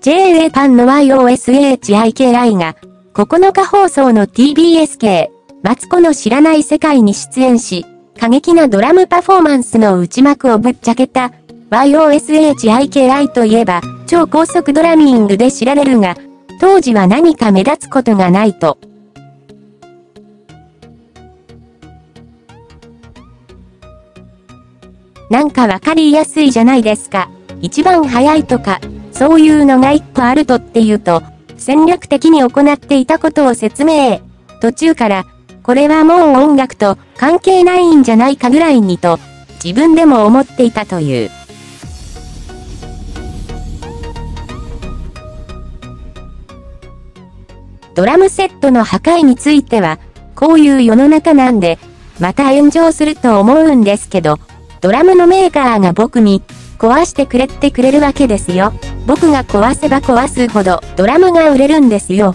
JA パンの YOSHIKI が、9日放送の TBS 系、マツコの知らない世界に出演し、過激なドラムパフォーマンスの内幕をぶっちゃけた、YOSHIKI といえば、超高速ドラミングで知られるが、当時は何か目立つことがないと。なんかわかりやすいじゃないですか。一番早いとか、そういうのが一個あるとっていうと、戦略的に行っていたことを説明。途中から、これはもう音楽と関係ないんじゃないかぐらいにと、自分でも思っていたという。ドラムセットの破壊については、こういう世の中なんで、また炎上すると思うんですけど、ドラムのメーカーが僕に、壊してくれってくれるわけですよ。僕が壊せば壊すほどドラムが売れるんですよ。